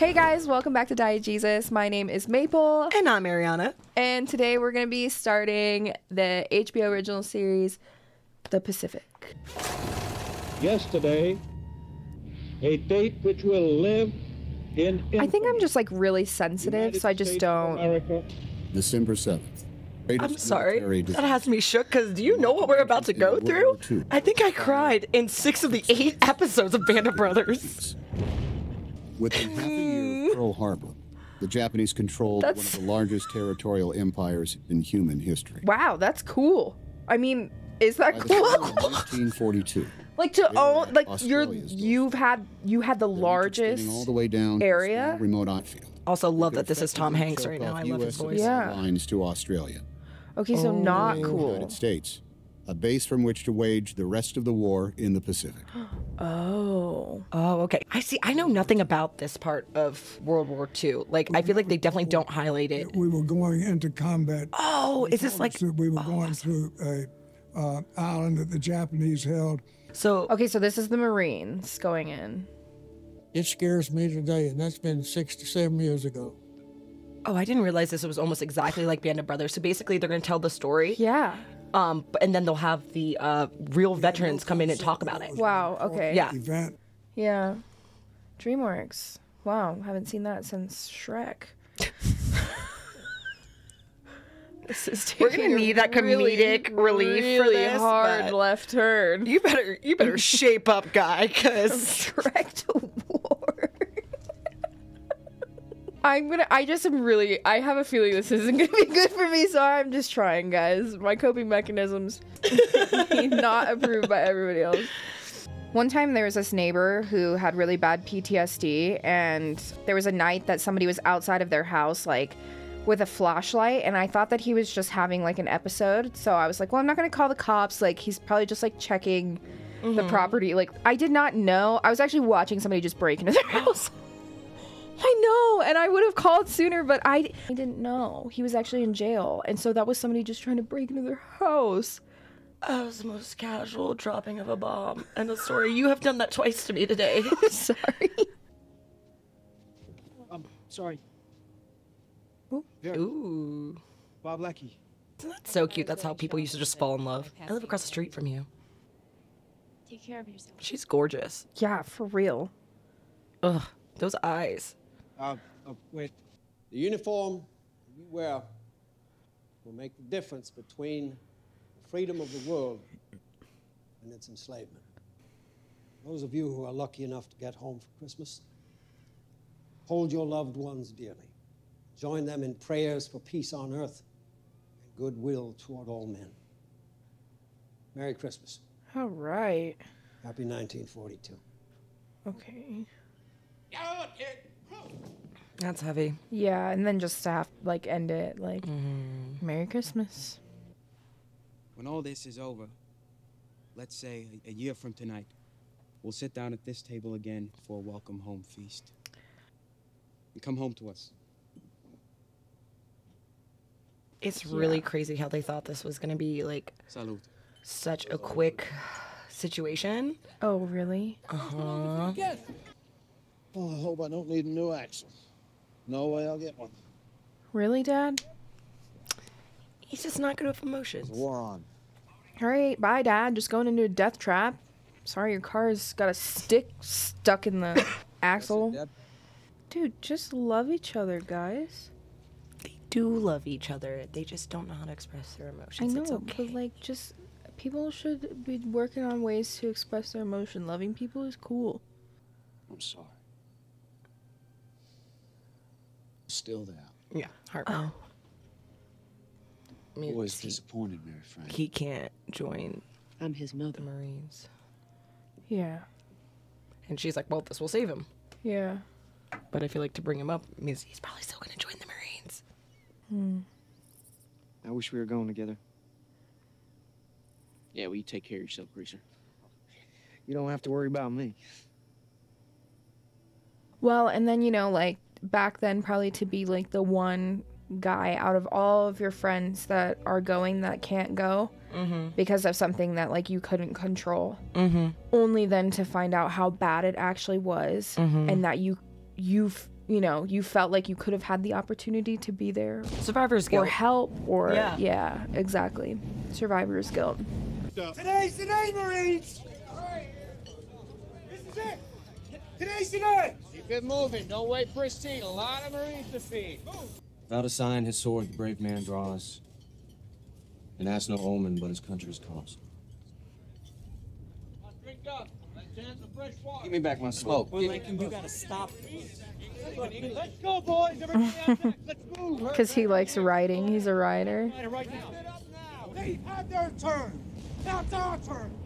Hey guys, welcome back to Diegesis. My name is Maple, And I'm Arianna. and today we're going to be starting the HBO original series, The Pacific. yesterday, a date which will live in. Infamy. I think I'm just like really sensitive, United so I just States don't. America, December 7th. I'm sorry. That has me shook because do you know what we're about to go through? I think I cried in six of the eight episodes of Band of Brothers. Disaster. Within half a year of hmm. Pearl Harbor, the Japanese controlled one of the largest territorial empires in human history. Wow, that's cool. I mean, is that By the cool? summer 1942, like to own, like you're, Australia's you've had, you had the extending largest. all the way down area? small remote outfield. Also, love that this is Tom Hanks right now. off I love his voice. Yeah. Lines to Australia. Okay, so not oh. cool. United States, a base from which to wage the rest of the war in the Pacific. Oh, Oh, okay. I see. I know nothing about this part of World War II. Like, I feel like they definitely don't highlight it. we were going into combat. Oh, is this like? We were going through a uh, island that the Japanese held. So, okay, so this is the Marines going in. It scares me today, and that's been six to seven years ago. oh, I didn't realize this was almost exactly like Band of Brothers. So basically, they're going to tell the story, Yeah. Um, and then they'll have the uh, real veterans come in and talk about it. Wow. Okay. Yeah. Event. Yeah. DreamWorks. Wow, haven't seen that since Shrek. this is We're gonna taking a need that really, comedic relief for really this, hard left turn. You better, you better shape up, guy, because Shrek to war. I'm gonna. I just am really. I have a feeling this isn't gonna be good for me, so I'm just trying, guys. My coping mechanisms not approved by everybody else. One time there was this neighbor who had really bad PTSD, and there was a night that somebody was outside of their house, like with a flashlight, and I thought that he was just having like an episode. So I was like, well, I'm not gonna call the cops. Like he's probably just like checking the mm-hmm. property. Like I did not know. I was actually watching somebody just break into their house. I know, and I would have called sooner, but I, I didn't know he was actually in jail, and so that was somebody just trying to break into their house. that was the most casual dropping of a bomb. And the story. You have done that twice to me today. Sorry. Um, sorry. Ooh, Bob Leckie. that's so cute. That's how people used to just fall in love. I live across the street from you. Take care of yourself. She's gorgeous. Yeah, for real. Ugh, those eyes. Uh, uh, wait. The uniform you wear will make the difference between the freedom of the world and its enslavement. Those of you who are lucky enough to get home for Christmas, hold your loved ones dearly. Join them in prayers for peace on earth and goodwill toward all men. Merry Christmas. All right. Happy 1942. Okay. That's heavy. Yeah, and then just to have like end it like mm-hmm. Merry Christmas. When all this is over, let's say a, a year from tonight, we'll sit down at this table again for a welcome home feast. And come home to us. It's really crazy how they thought this was gonna be like Salute. such a quick situation. Oh, really? Uh-huh. Oh, I hope I don't need a new axle. No way I'll get one. Really, Dad? He's just not good with emotions. War on. All right, bye, Dad. Just going into a death trap. Sorry, your car's got a stick stuck in the axle. Dad. Dude, just love each other, guys. They do love each other. They just don't know how to express their emotions. I emotions. know, it's okay. but like, just people should be working on ways to express their emotion. Loving people is cool. I'm sorry. Still there. yeah, heart. Oh. I mean, Always he, disappointed, Mary Frank. he can't join I'm his the mother. Marines. Yeah. And she's like, well, this will save him. Yeah. But I feel like to bring him up means he's probably still going to join the Marines. Hmm. I wish we were going together. Yeah, well, you take care of yourself, Greaser. You don't have to worry about me. Well, and then, you know, like back then, probably to be like the one guy out of all of your friends that are going that can't go because of something that like you couldn't control. Mm-hmm. Only then to find out how bad it actually was and that you you've you know, you felt like you could have had the opportunity to be there Survivor's guilt or help or Yeah. yeah, exactly. Survivor's guilt. Today's the day, Marines! This is it! Today's the day! Keep it moving. Don't wait pristine. A lot of Marines to feed. Without a sign, his sword the brave man draws. And has no omen but his country's cause. Drink up. Let's chance of fresh water. Give me back my smoke. Lincoln, you gotta stop Let's go, boys! Everybody out back. Let's move! Because he likes riding. He's a rider. They had their turn. Now it's our turn.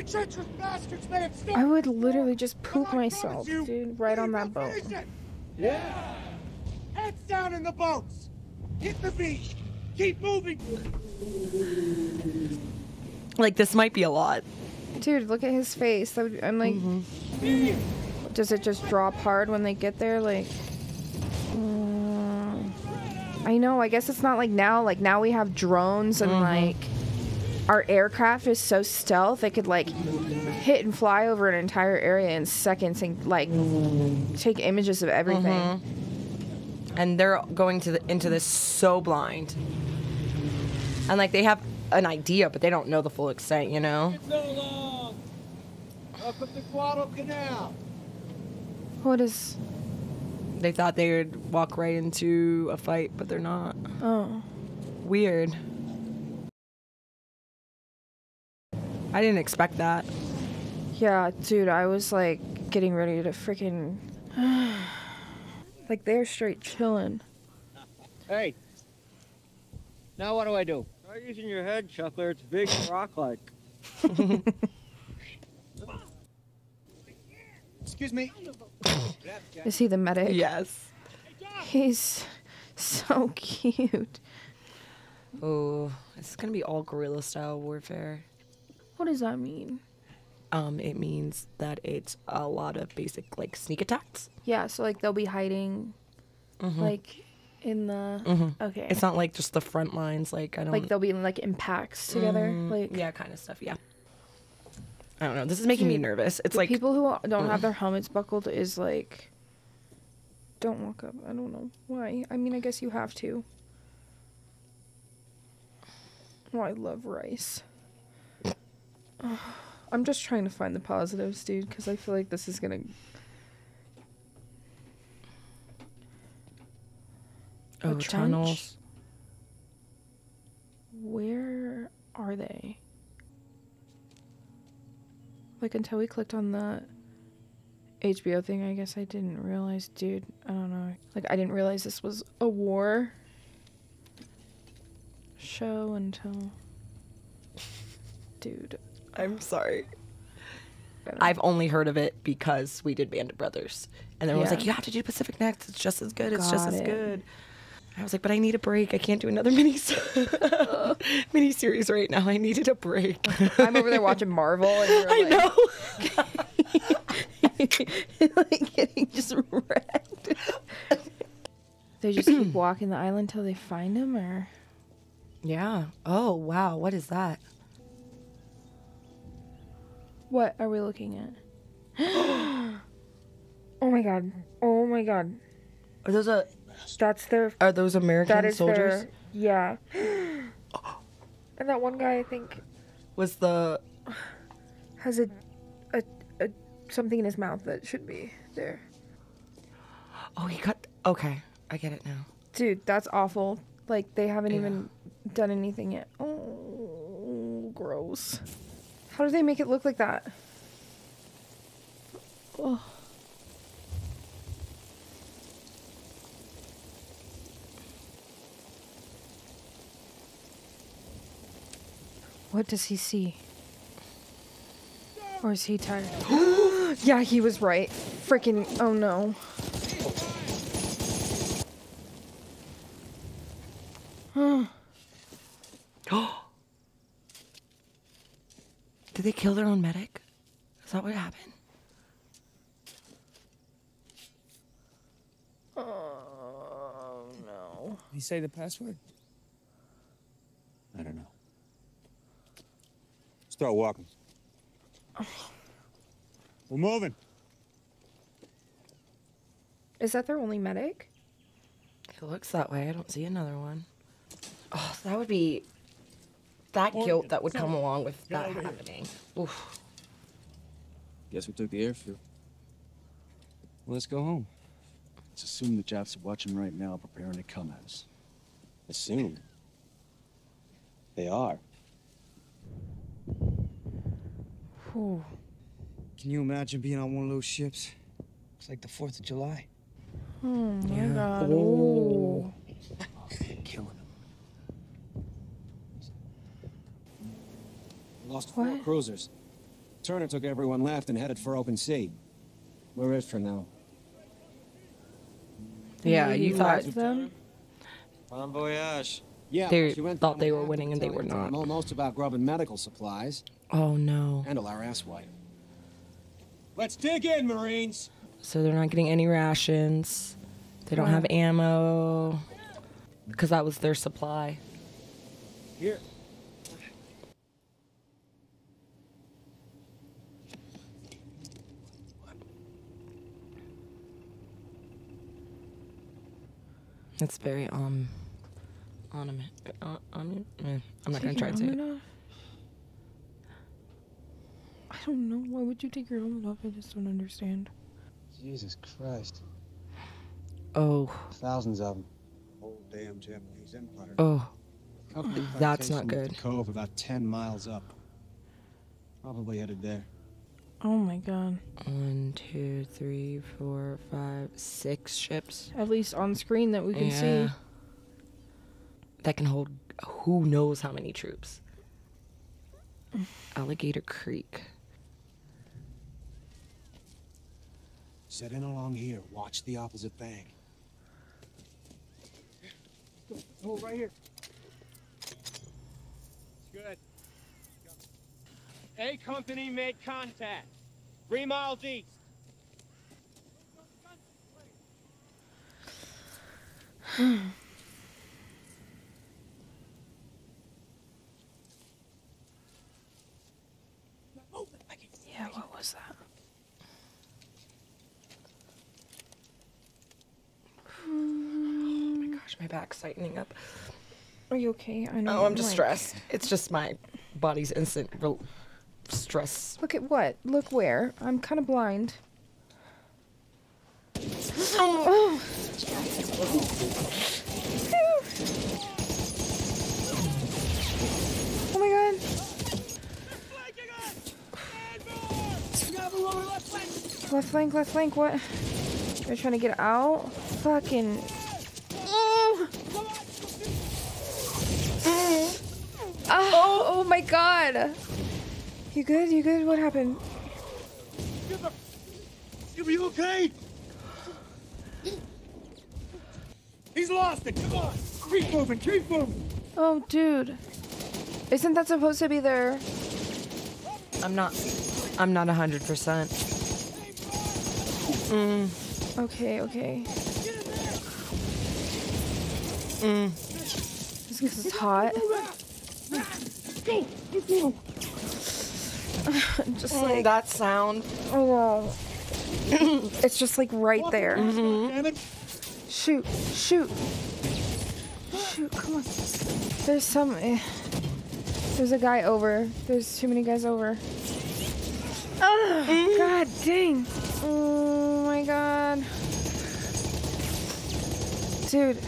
The treacherous bastards may have. I would literally just poop myself, dude, right on that boat. Yeah. Heads down in the boats. Hit the beach. Keep moving. Like this might be a lot. Dude, look at his face. That would, I'm like, does it just drop hard when they get there? Like, mm, I know. I guess it's not like now. Like now we have drones and like our aircraft is so stealth it could like hit and fly over an entire area in seconds and like take images of everything. Mm-hmm. and they're going to the, into this so blind. And like they have an idea, but they don't know the full extent, you know. Up at the Guadalcanal. What is? They thought they would walk right into a fight, but they're not. Oh, Weird. I didn't expect that. yeah, dude. I was like getting ready to freaking. like they're straight chilling. Hey. Now what do I do? Try using your head, Chuckler. It's big and rock-like. Excuse me. Is he the medic? Yes. He's so cute. Oh, it's gonna be all guerrilla style warfare. What does that mean? Um, it means that it's a lot of basic like sneak attacks. Yeah, so like they'll be hiding, like in the. Okay. Mm-hmm. It's not like just the front lines. Like I don't like they'll be in like in packs together. Like yeah, kind of stuff. Yeah. I don't know. This is making me nervous. It's the like people who don't have their helmets buckled is like. Don't walk up. I don't know why. I mean, I guess you have to. Oh, I love rice. I'm just trying to find the positives, dude, because I feel like this is gonna. oh tunnels. Where are they? Like until we clicked on the HBO thing, I guess I didn't realize, dude. I don't know. Like I didn't realize this was a war show until dude. I'm sorry. I've only heard of it because we did Band of Brothers, and everyone was like, "You have to do Pacific Next. It's just as good. It's just Got as it. good." I was like, "But I need a break. I can't do another mini mini series right now. I needed a break." I'm over there watching Marvel and you're I like, know. like getting just wrecked. they just keep walking the island till they find him, or Yeah. Oh wow. What is that? What are we looking at? oh my god! Oh my god! Are those a? That's their Are those American That is soldiers? their yeah. and that one guy I think Was the has a, a a something in his mouth that should be there. Oh, he got. Okay, I get it now. Dude, that's awful. Like they haven't even done anything yet. Oh, gross. How do they make it look like that? Oh. What does he see? Or is he tired? yeah, he was right. Freaking, oh no. Did they kill their own medic? Is that what happened? Oh no. You say the password? I don't know. Start walking. We're moving. Is that their only medic? It looks that way. I don't see another one. Oh, that would be that guilt that would come along with that happening. Oof. Guess we took the airfield. Well, let's go home. Let's assume the Japs are watching right now, preparing to come at us. Assume. They are. Whew. Can you imagine being on one of those ships? It's like the 4th of July. Oh my Yeah. god. Oh. Killing them. We lost four What? cruisers. Turner took everyone left and headed for open sea. Where is for now? Yeah, Maybe you thought them? Bon voyage. Yeah, They she went thought they were winning and they were not. Mo- Most about grubbing medical supplies. Oh no. Handle our ass wipe. Let's dig in, Marines. So they're not getting any rations. They don't have ammo because that was their supply. Here. It's very um ornament. Uh, um, eh, I'm not gonna try to. say it. I don't know. Why would you take your helmet off? I just don't understand. Jesus Christ. Oh, Thousands of them. Whole damn Japanese empire. oh, Company That's not good. the Cove about 10 miles up. Probably headed there. Oh my god. one, two, three, four, five, six ships. At least on screen that we can Yeah. see. That can hold who knows how many troops. Alligator Creek. Set in along here. Watch the opposite bank. Hold right here. It's Good. A company made contact. Three miles east. Yeah, what was that? Oh my gosh, my back's tightening up. Are you okay? I know. Oh, I'm just like- stressed. It's just my body's instant rel- Look at what? Look where? I'm kind of blind. Oh. Oh my god. Left flank, left flank, what? They're trying to get out? Fucking. Oh, oh my god. You good? You good? What happened? You'll be okay? He's lost it. Come on. Keep moving. Keep moving. Oh, dude. Isn't that supposed to be there? I'm not. I'm not hundred percent. Mm, Okay, okay. mm. It's because it's hot. just Mm, like. that sound. Oh. it's just like right there. Damn it. Shoot, shoot. Shoot, come on. There's some. eh. There's a guy over. There's too many guys over. Oh, god dang. Oh my god. Dude.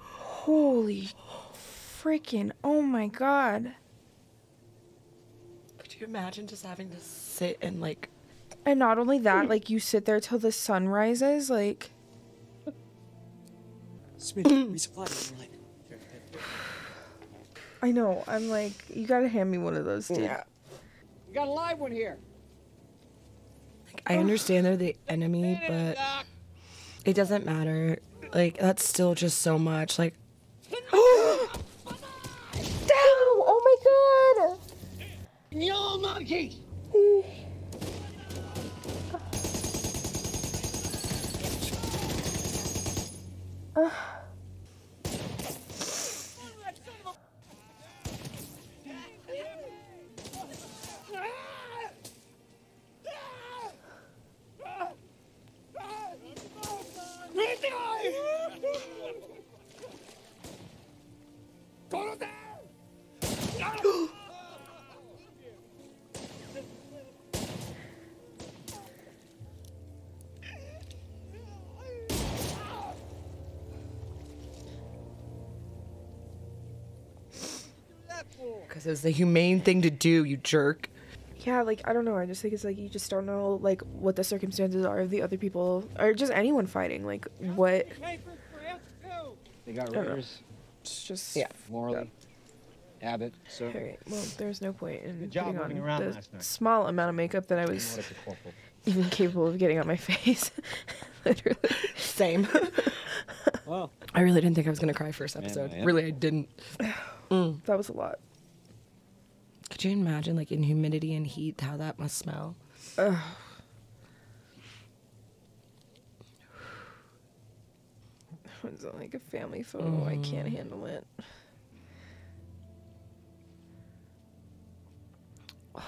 Holy freaking. Oh my god. Could you imagine just having to sit and like? And not only that, hmm. like you sit there till the sun rises, like. Smith, resupply line. I know. I'm like, you gotta hand me one of those, dude. Yeah. We got a live one here. Like, I understand they're the enemy, but it doesn't matter. Like that's still just so much. Like Down! Oh my god! Yo, monkey. Ah. Because it was the humane thing to do, you jerk. Yeah, like I don't know. I just think it's like you just don't know like what the circumstances are of the other people or just anyone fighting. Like what They got I don't know. Raiders, it's just Yeah. Morley, Abbott, so. Alright, well, there's no point in Good job putting on around the last night. small amount of makeup that I was What if the corporal- even capable of getting on my face. Literally. Same. Well, I really didn't think I was gonna cry first Man, episode. man. Really, I didn't. Mm. That was a lot. Could you imagine, like in humidity and heat, how that must smell? Ugh. It's like a family photo. I can't mm. handle it.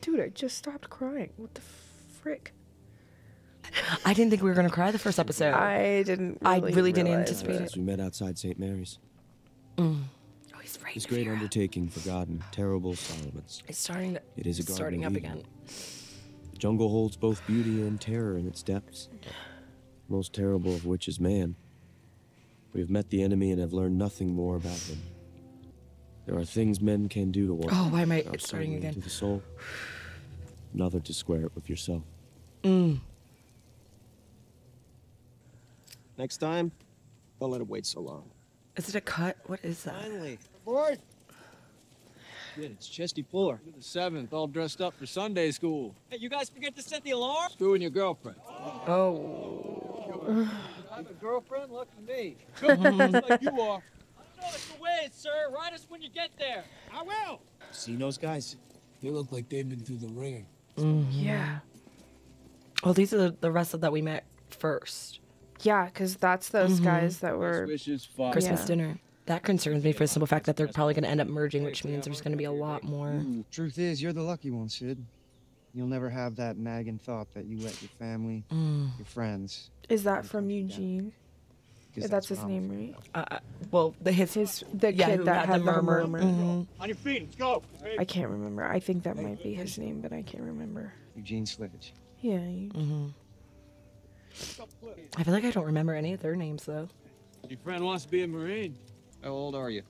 Dude, I just stopped crying. What the frick? I didn't think we were gonna cry the first episode. I didn't. I Really really didn't realize anticipate As we met outside St. Mary's. Mm. Oh, he's right. This great undertaking, forgotten, terrible Solomon's. It's starting. To, It is a it's starting up again. The jungle holds both beauty and terror in its depths. Most terrible of which is man. We have met the enemy and have learned nothing more about him. There are things men can do to one. Oh, why am I- without it's starting sowing again. Into the soul. Another to square it with yourself. Mm. Next time, don't let it wait so long. Is it a cut? What is that? Finally. Board. Good, it's Chesty Puller. You're the seventh, all dressed up for Sunday school. Hey, you guys forget to set the alarm? You and your girlfriend. Oh. I have a girlfriend? Lucky me. Just like you are. I know the way, sir. Ride us when you get there. I will. Seen those guys? They look like they've been through the ringer. Mm-hmm. Yeah. Well, these are the, the rest of that we met first. Yeah, because that's those Mhm. guys that were. Christmas Yeah. dinner. That concerns me for the simple fact that they're probably going to end up merging, which means there's going to be a lot more. Truth is, you're the lucky one, Sid. You'll never have that nagging thought that you let your family, Mm. your friends. Is that from Eugene? That's, that's his name, right? Uh, well, the his, his the yeah, kid who that had had the the murmur. murmur. Mhm. On your feet, let's go. I can't remember. I think that might be his name, but I can't remember. Eugene Sledge. Yeah. you- Mhm. I feel like I don't remember any of their names though. Your friend wants to be a Marine. How old are you?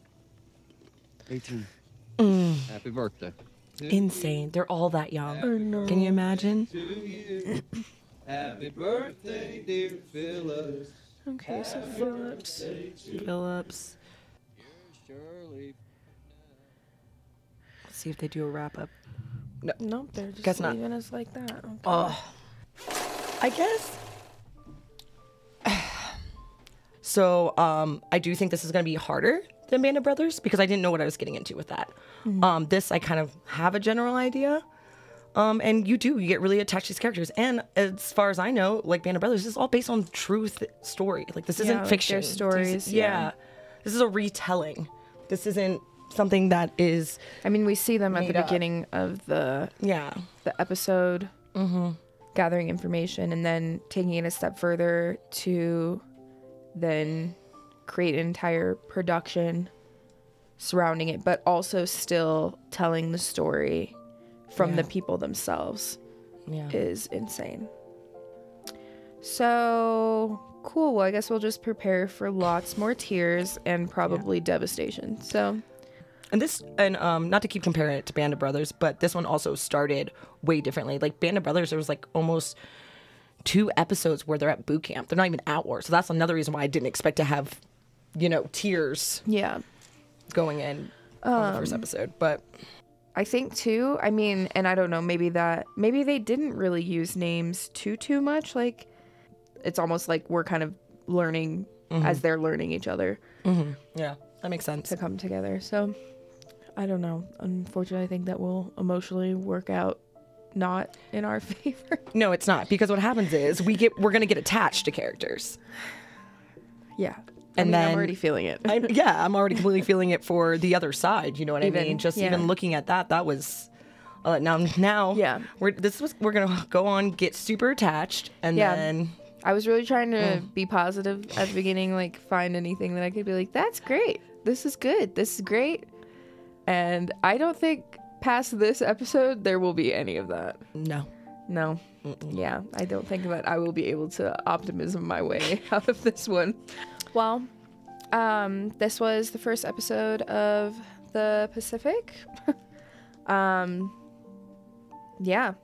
18. Mm. Happy birthday. Insane. They're all that young. Oh, no. Can you imagine? Happy birthday, dear Phyllis. Okay, so Phillips. Phillips. Shirley. Let's see if they do a wrap up. No. Nope, they're just Guess not. leaving us like that. Okay. Oh. I guess. So, um, I do think this is going to be harder than Band of Brothers because I didn't know what I was getting into with that. Mhm. Um, this I kind of have a general idea. Um, and you do, you get really attached to these characters. And as far as I know, like Band of Brothers, this is all based on truth story. Like this isn't like their fiction. These- stories, yeah. yeah. This is a retelling. This isn't something that is. I mean, we see them at the up. beginning of the Yeah. the episode, Mm-hmm. gathering information, and then taking it a step further to then create an entire production surrounding it, but also still telling the story from the people themselves Yeah. is insane. So cool. Well, I guess we'll just prepare for lots more tears and probably devastation. So And this, and um, not to keep comparing it to Band of Brothers, but this one also started way differently. Like Band of Brothers, there was like almost two episodes where they're at boot camp. They're not even at war, so that's another reason why I didn't expect to have, you know, tears. Yeah. Going in on the first Um, episode, but I think too. I mean, and I don't know. Maybe that maybe they didn't really use names too too much. Like it's almost like we're kind of learning as Mhm. they're learning each other Mhm. yeah, that makes sense. to come together. So I don't know. Unfortunately, I think that will emotionally work out not in our favor. No, it's not because what happens is we get we're gonna get attached to characters. Yeah. And I mean, then I'm already feeling it. I, yeah, I'm already completely feeling it for the other side. You know what I mean? Just yeah. even looking at that, that was. Uh, now, now, Yeah. we're this was we're gonna go on, get super attached, and Yeah. then I was really trying to Mm. be positive at the beginning, like find anything that I could be like, that's great. This is good. This is great. And I don't think past this episode, there will be any of that. No. No. Mm-mm. Yeah, I don't think that I will be able to optimism my way out of this one. Well, um, this was the first episode of the Pacific. um, yeah.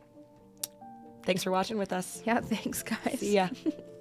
Thanks for watching with us. Yeah, thanks, guys. Yeah.